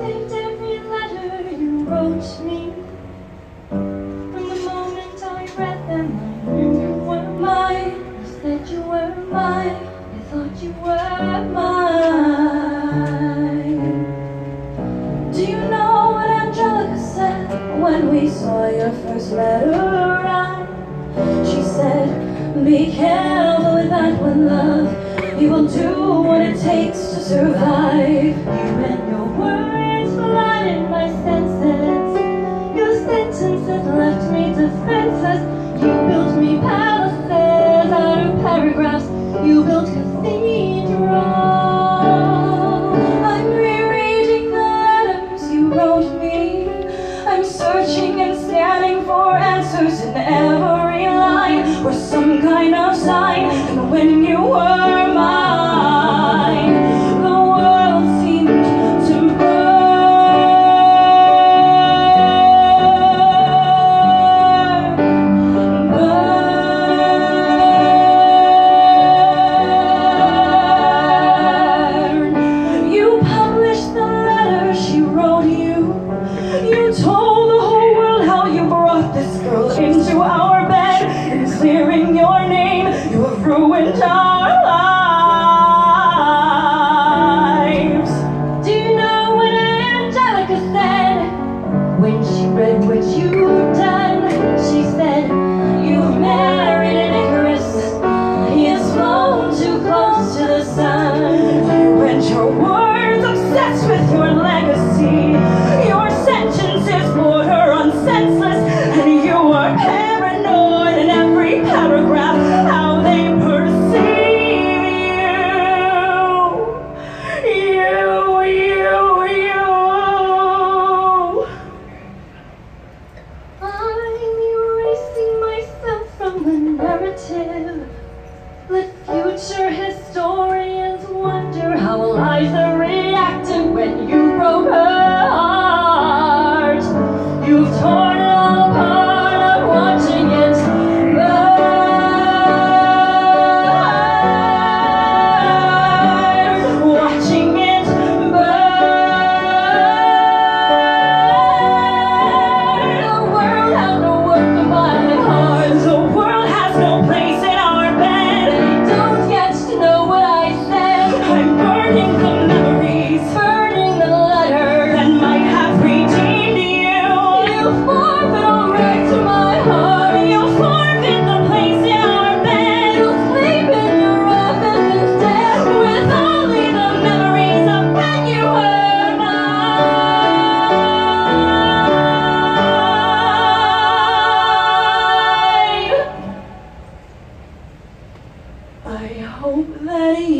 saved every letter you wrote me. From the moment I read them, I knew you were mine. You said you were mine. I thought you were mine. Do you know what Angelica said when we saw your first letter arrive? She said, Be careful with that one, love. You will do what it takes to survive. You and your words sentences left me defenseless. You built me back. you. You told the whole world how you brought this girl into our bed. And clearing your name, you have ruined our narrative. Let future historians wonder how lives are Maria.